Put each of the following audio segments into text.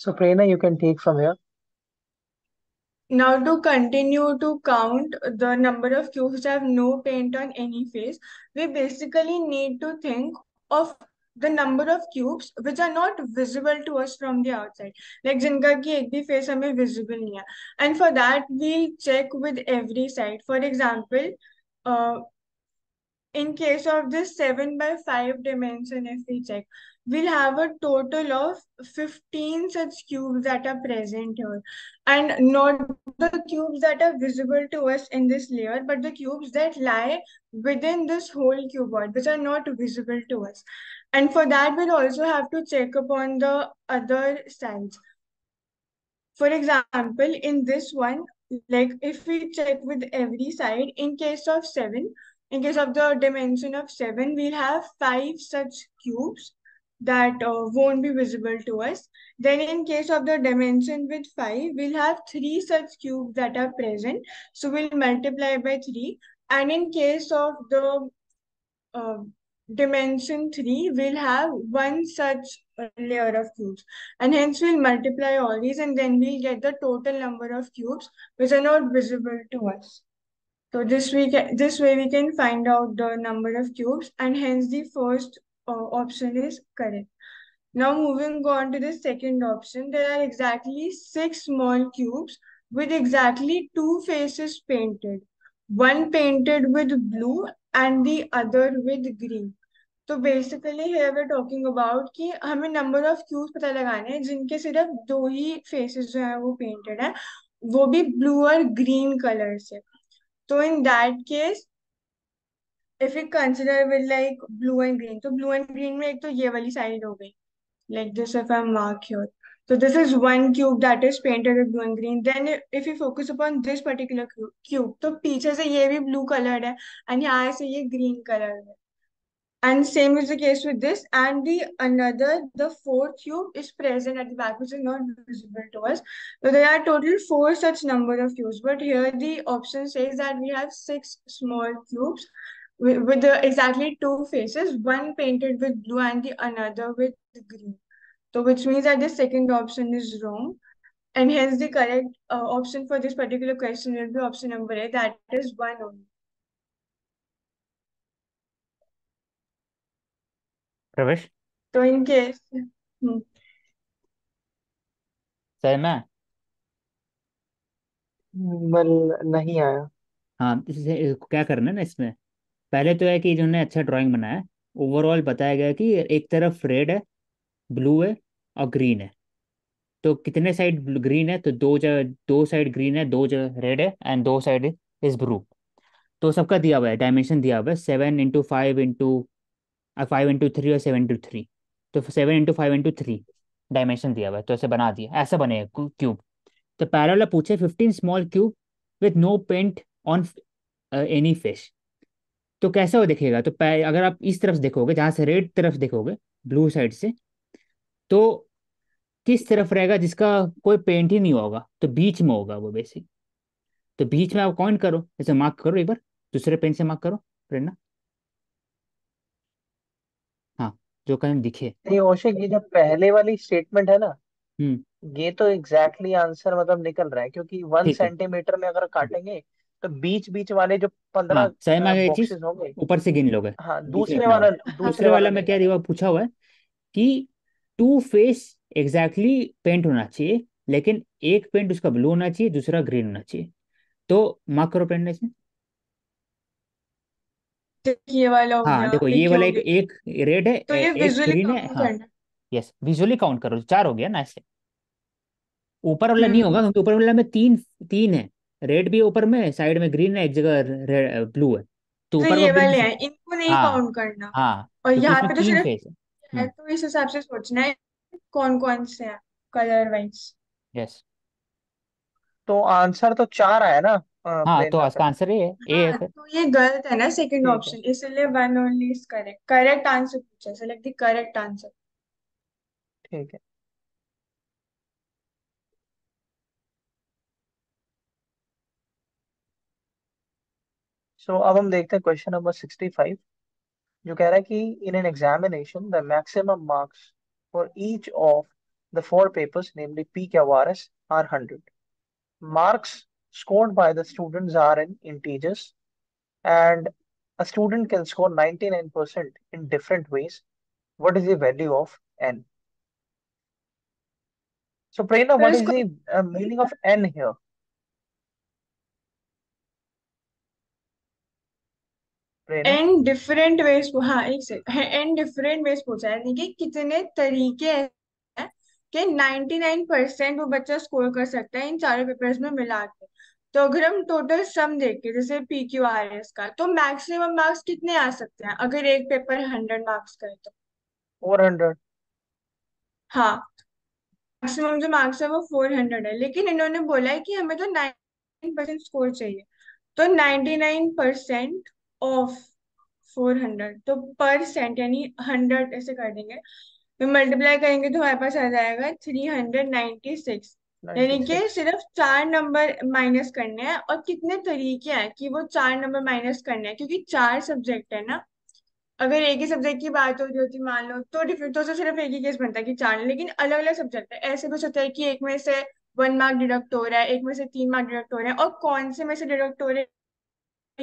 So Prerna, you can take from here. Now to continue to count the number of cubes which have no paint on any face, we basically need to think of the number of cubes which are not visible to us from the outside. Like जिनका की एक भी face हमें visible नहीं है. And for that, we'll check with every side. For example, uh, in case of this 7 by 5 dimension, if we check, we'll have a total of 15 such cubes that are present here. And not the cubes that are visible to us in this layer, but the cubes that lie within this whole cuboid, which are not visible to us. And for that, we'll also have to check upon the other sides. For example, in this one, like if we check with every side, in case of 7, in case of the dimension of 7, we'll have 5 such cubes that uh, won't be visible to us. Then in case of the dimension with 5, we'll have 3 such cubes that are present. So we'll multiply by 3. And in case of the uh, dimension 3, we'll have one such layer of cubes. And hence we'll multiply all these and then we'll get the total number of cubes which are not visible to us. So this we can, this way we can find out the number of cubes and hence the first uh, option is correct. Now moving on to the second option, there are exactly six small cubes with exactly two faces painted. One painted with blue and the other with green. तो basically here we're talking about कि हमें number of cubes पता लगाने हैं जिनके सिर्फ़ दो he faces जो है वो पेंटेड है वो भी ब्लू और ग्रीन कलर से So in that case, if we consider with like blue and green, so blue and green में एक तो ये वाली side हो गई, like this if I mark here. So this is one cube that is painted with blue and green. Then if you focus upon this particular cube, तो पीछे से ये भी blue colored है and यहाँ से ये green colored है. And same is the case with this. And the another, the fourth cube is present at the back, which is not visible to us. So there are total four such number of cubes. But here the option says that we have six small cubes with, with the exactly two faces, one painted with blue and the another with green. So which means that the second option is wrong. And hence the correct uh, option for this particular question will be option number A, that is one only. प्रवेश तो in case sir मैं बल नहीं आया हाँ इससे क्या करना है ना इसमें पहले तो है कि जिन्होंने अच्छा ड्राइंग बनाया ओवरऑल बताया गया कि एक तरफ़ रेड है ब्लू है और ग्रीन है। तो कितने साइड ग्रीन है? तो दो जगह दो साइड ग्रीन है, दो जगह रेड है एंड दो साइड इज़ ब्लू तो सबका दिया हुआ है डायमेंशन दिया हुआ है seven into five into five into three और सेवन इंटू थ्री तो seven into five into three dimension दिया हुआ है तो ऐसे बना दिया, ऐसा बनेगा क्यूब तो पैरल पूछे fifteen small cube with no paint on any face तो कैसा वो दिखेगा? तो अगर आप इस तरफ़ देखोगे जहाँ से रेड तरफ़ देखोगे ब्लू साइड से तो किस तरफ़ रहेगा जिसका कोई पेंट ही नहीं होगा? तो बीच में होगा वो बेसिक तो बीच में आप कौन करो जैसे मार्क करो एक बार दूसरे पेन से मार्क करो प्रेरणा हाँ जो कहीं दिखे। नहीं ये जो पहले वाली स्टेटमेंट है ना हम्म। ये तो एग्जैक्टली exactly आंसर मतलब निकल रहा है क्योंकि वन सेंटीमीटर में अगर काटेंगे तो बीच बीच वाले जो पंद्रह हाँ सही में ये चीज़ बॉक्सेस होंगे ऊपर से गिन लोगे। हाँ दूसरे दूसरे अपना वाला दूसरे दूसरे वाला वाला में नहीं क्या दिया पूछा हुआ है कि टू फेस एग्जैक्टली पेंट होना चाहिए लेकिन एक पेंट उसका ब्लू होना चाहिए दूसरा ग्रीन होना चाहिए। तो मार्क करो पेंट इसमें। ये वाला हो हाँ गया देखो ये वाला एक गया। एक रेड है तो ए- ये एक विजुअली ग्रीन है काउंट हाँ। करना यस विजुअली काउंट करो चार हो गया ना ऐसे ऊपर वाला नहीं होगा हम्म क्योंकि ऊपर वाला में तीन तीन है। रेड भी ऊपर में साइड में ग्रीन है एक जगह ब्लू है। तो तो ऊपर ये वाले हैं इनको नहीं हाँ काउंट करना। हाँ और क्योंकि यहाँ उसमें पे तो तीन सिर्फ़ फेस है। है हम्म। तो इस हिसाब से सोचना है कौन कौन से हैं कलर वाइज यस तो आंसर तो चार आया ना हाँ तो इसका का आंसर ये है ए है हाँ। फिर तो ये गलत है ना सेकंड ठीक है। ऑप्शन इसलिए one only is correct correct answer पूछा सेलेक्ट द करेक्ट आंसर ठीक है। सो अब हम देखते हैं क्वेश्चन नंबर सिक्सटी फाइव जो कह रहा है कि in an examination the maximum marks for each of the four papers, namely PQRS, are 100. Marks scored by the students are in integers, and a student can score 99% in different ways. What is the value of n? So, Prerna, तो what is इसको the uh, meaning of n here? N different ways हाँ एक second N different veg पूछा है यानी कि कितने तरीके हैं कि 99% परसेंट वो बच्चा स्कोर कर सकता है इन चारों पेपर्स में मिला के। तो अगर हम टोटल सम देखें जैसे पी क्यू आर एस का तो मैक्सिमम मार्क्स कितने आ सकते हैं? अगर एक पेपर हंड्रेड मार्क्स का है तो 400. हाँ मैक्सिमम जो मार्क्स है वो फोर हंड्रेड है लेकिन इन्होंने बोला है कि हमें तो नाइन परसेंट स्कोर चाहिए। तो ninety nine percent of four hundred तो पर सेंट यानी हंड्रेड ऐसे कर देंगे। तो मल्टीप्लाई करेंगे तो हमारे पास आ जाएगा थ्री हंड्रेड नाइन्टी सिक्स यानी कि सिर्फ़ चार नंबर माइनस करने हैं और कितने तरीके हैं कि वो चार नंबर माइनस करने हैं क्योंकि चार सब्जेक्ट है ना। अगर एक ही सब्जेक्ट की बात हो रही होती मान लो तो डिफरेंट तो सिर्फ़ एक ही केस बनता है कि चार लेकिन अलग अलग सब्जेक्ट है। ऐसे भी सकता है कि एक में से वन मार्क डिडक्ट हो रहा है एक में से तीन मार्क डिडक्ट हो रहे हैं और कौन से में से डिडक्ट हो रहे हैं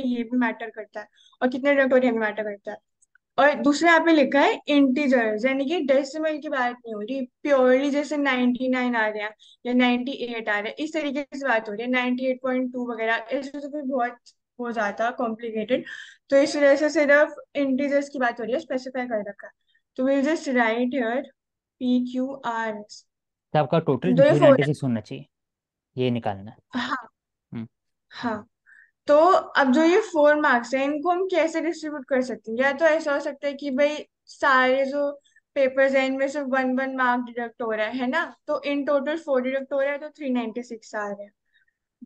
ये भी मैटर करता है और कितने हो भी मैटर करता है। और दूसरा यहाँ पे लिखा है इंटीजर्स यानी कि डेसिमल की बात नहीं हो रही प्योरली जैसे 99 आ रहे हैं या 98 आ रहे हैं इस तरीके से बात हो रही है। 98.2 वगैरह ऐसे तो फिर बहुत हो जाता कॉम्प्लिकेटेड तो इस वजह से सिर्फ़ इंटीजर्स की बात हो रही है स्पेसिफाई कर रखा है। तो will just write here P Q R S आपका टोटल तो ये थ्री फोर नाइन्टी सिक्स होना चाहिए ये निकालना। है हाँ। हम्म। हाँ। तो अब जो ये फोर मार्क्स है, इनको हम कैसे डिस्ट्रीब्यूट कर सकते हैं? या तो ऐसा हो सकता है कि भाई सारे जो पेपर्स हैं, इनमें से वन वन मार्क डिडक्ट हो रहा है ना? तो इन टोटल फोर डिडक्ट हो रहा है तो थ्री नाइन्टी सिक्स आ रहे हैं।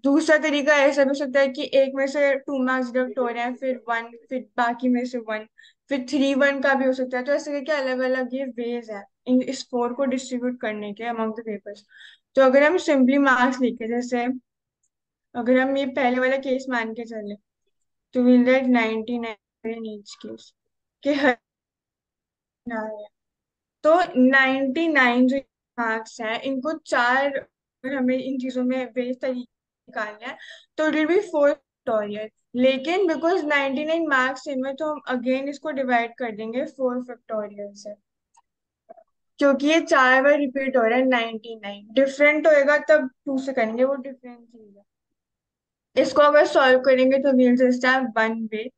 दूसरा तरीका ऐसा भी हो सकता है कि एक में से टू मार्क्स डिडक्ट हो रहे हैं, फिर वन फिर बाकी में से वन फिर थ्री वन का भी हो सकता है। तो ऐसे करके अलग अलग ये वेज है इन, इस फोर को डिस्ट्रीब्यूट करने के अमंग द पेपर्स तो अगर हम सिंपली मार्क्स लिखे, जैसे अगर हम ये पहले वाला केस मान के चले तो will get 99 in each case कि हर तो 99 जो मार्क्स है, इनको चार अगर हमें इन चीज़ों में वेज तरीके निकालना है तो it will be four factorial लेकिन बिकॉज़ 99 मार्क्स इनमें तो हम अगेन इसको डिवाइड कर देंगे फोर फैक्टोरियल से। क्योंकि ये चार बार रिपीट हो रहा है 99 डिफरेंट होएगा तब टू से करेंगे, वो डिफरेंट चीज़ है। इसको अगर सॉल्व करेंगे तो we'll just have one way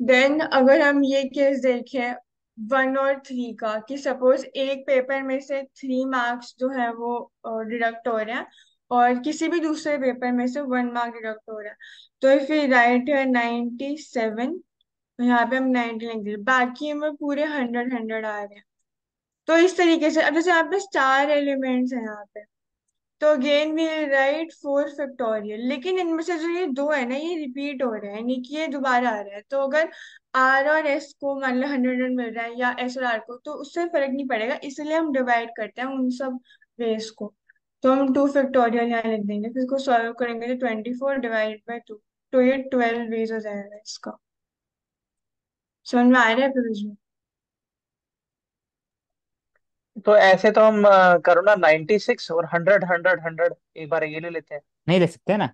then अगर हम ये केस देखें वन और थ्री का, कि सपोज़ एक पेपर में से थ्री मार्क्स जो है वो डिडक्ट हो रहे हैं, और किसी भी दूसरे पेपर में से वन मार्क डिडक्ट हो रहा है तो इफ़ वी राइट है नाइन्टी सेवन यहाँ पे हम नाइन्टी लिख दिए, बाकी हमें पूरे हंड्रेड हंड्रेड आ रहे हैं। तो इस तरीके से, अब जैसे यहाँ पे चार एलिमेंट्स हैं यहाँ पे तो again we write four factorial लेकिन इनमें से जो ये दो है ना, ये रिपीट हो रहे हैं, यानी कि ये दोबारा आ रहा है तो अगर आर और एस को मान लो हंड्रेड मिल रहा है या एस और आर को तो उससे फ़र्क नहीं पड़ेगा, इसलिए हम डिवाइड करते हैं उन सब वेज को। तो हम टू फैक्टोरियल यहाँ लिख देंगे, फिर इसको सॉल्व करेंगे तो twenty four divide by two तो ये ट्वेल्व वेज हो जाएगा इसका। समझ में आ रहा है फिर तो ऐसे तो हम अ, करो ना 96 और 100 100 100 एक बार ये ले लेते हैं। नहीं ले सकते ना?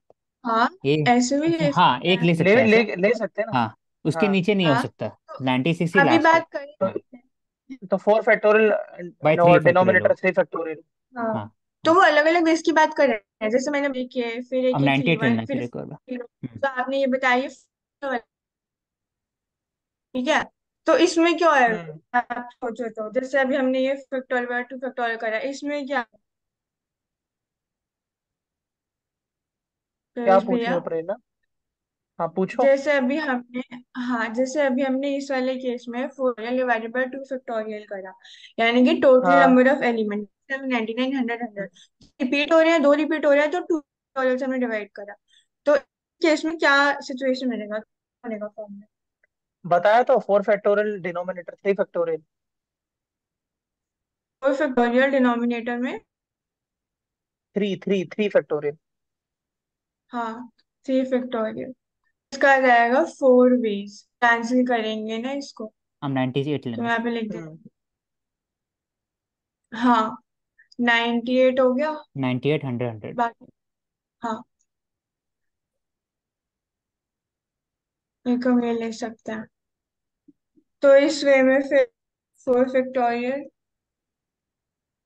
हाँ ये ऐसे भी ले हाँ सकते एक हैं। ले सकता ले है ले ऐसा। ले सकते हैं ना? हाँ उसके हाँ। नीचे नहीं हो हाँ सकता। तो नाइन्टी सिक्स ही अभी लास्ट है। बात कर तो हैं। तो फोर फैक्टोरियल बाई थ्री और फैक्टोरियल डिनोमिनेटर हो। थ्री फैक्टोरियल हाँ। हाँ। तो वो अलग अलग बेस की बात कर रहे हैं। जैसे मैंने लिखे फिर एक अब ये नाइन्टी थ्री एट लेना वन है फिर एक हम्म। तो आपने ये बताया ठीक है? तो इसमें क्या है? हम्म। आप सोचो तो जैसे अभी हमने ये फैक्टोरियल टू फैक्टोरियल करा इसमें क्या? क्या पूछ रहे भैया? हो प्रेरणा? हाँ पूछो। जैसे अभी हमने हाँ जैसे अभी हमने इस वाले केस में factorial divided by two factorial करा यानी कि टोटल हाँ। Number of element ninety nine hundred hundred repeat हो रहे हैं दो रिपीट हो रहे हैं तो टू फैक्टोरियल से हमने डिवाइड करा। तो केस में क्या सिचुएशन मिलेगा क्या बनेगा फॉर्म में बताया तो four factorial denominator three factorial four factorial denominator में? थ्री थ्री थ्री फैक्टोरियल हाँ थ्री फैक्टोरियल इसका आ जाएगा फोर वेज कैंसिल करेंगे ना इसको। हम 98 तो लेंगे। यहाँ पे लिख दे हम्म। हाँ नाइन्टी एट हो गया। 98 100 100 बाकी हाँ। एक हम ये ले सकते हैं। तो इस वे में फिर फोर फैक्टोरियल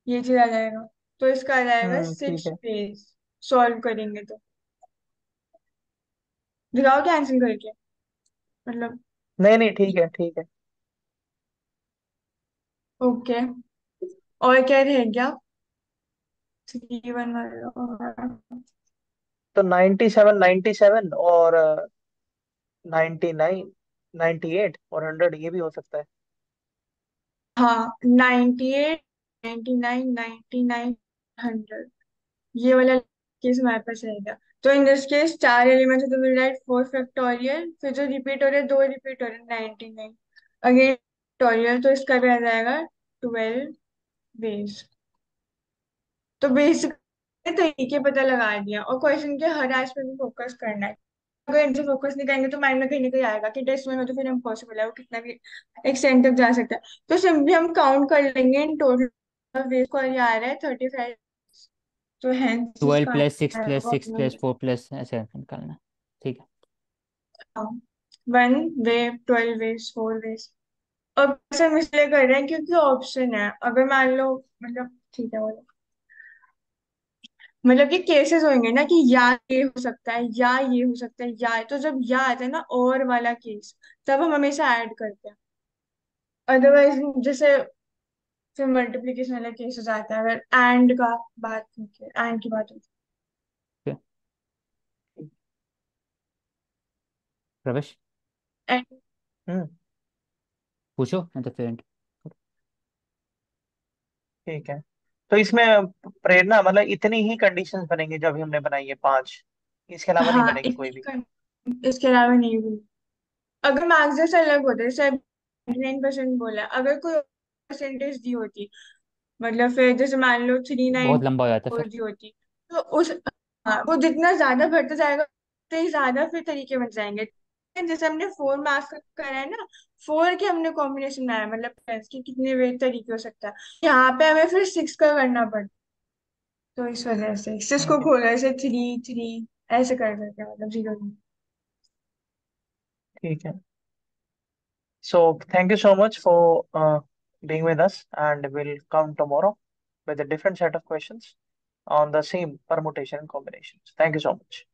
ये चीज़ आ जाएगा। तो इसका आ जाएगा हम्म ठीक सिक्स है। पेज सॉल्व करेंगे तो। दिखाओ कैंसिल करके? मतलब नहीं नहीं ठीक है ठीक है। ओके। और क्या रह गया? थ्री वन तो 97 97 और 99 98 और 100 ये भी हो सकता है। हाँ ninety eight ninety nine ninety nine, hundred. ये वाला केस हमारे पास तो इन दिस केस चार एलिमेंट्स तो विल राइट फोर फैक्टोरियल, फिर जो रिपीट हो रहे दो रिपीट हो रहे हैं नाइन्टी नाइन। अगेन फैक्टोरियल तो इसका भी आ जाएगा ट्वेल्व बेस। तो बेसिक तरीके पता लगा दिया और क्वेश्चन के हर एस्पेक्ट में फोकस करना है। अगर इनसे फोकस नहीं करेंगे तो माइंड में कहीं ना कहीं आएगा कि टेस्ट में तो फिर इम्पॉसिबल है वो कितना भी एक्सटेंड तक जा सकता है। तो सिंपली हम काउंट कर लेंगे इन टोटल वेज को ये आ रहा है थर्टी फाइव तो 12 इसका प्लस 6 आंसर प्लस 6 आएगा प्लस 4 प्लस ऐसे निकालना ठीक है। One way twelve ways four ways और हम इसलिए कर रहे हैं क्योंकि ऑप्शन है। अगर मान लो मतलब ठीक है बोलो। मतलब कि केसेस होंगे ना कि या ये हो सकता है या ये हो सकता है या तो जब या आता है ना और वाला केस तब हम हमेशा ऐड करते हैं। अदरवाइज़ जैसे फिर मल्टीप्लिकेशन वाला केसेस आता है अगर एंड का बात होती है एंड की बात होती प्रवेश। है एंड हम्म। पूछो नहीं तो ठीक है। तो इसमें प्रेरणा मतलब इतनी ही कंडीशंस बनेंगी जब भी हमने बनाई है पाँच। इसके अलावा नहीं हाँ बनेगी कोई भी। कर- इसके अलावा नहीं हुई अगर मार्क्स जैसे अलग होते जैसे नाइन परसेंट बोला अगर कोई परसेंटेज दी होती मतलब फिर जैसे मान लो थ्री नाइन बहुत लंबा हो जाता है फोर फिर। दी होती तो उस हाँ वो जितना ज़्यादा बढ़ता जाएगा उतने ही ज़्यादा फिर तरीके बन जाएँगे। जैसे हमने फोर मार्क्स का करा है ना फोर के हमने कॉम्बिनेशन बनाया मतलब टेंस के कितने वे तरीके हो सकता है यहाँ पे हमें फिर सिक्स का करना पड़ता तो इस वजह से सिक्स को है खोला ऐसे थ्री थ्री ऐसे कर हैं मतलब ज़ीरो ठीक है you so much for uh, being with us, and we'll come tomorrow with a different set of questions on the same permutation and combinations. Thank you so much.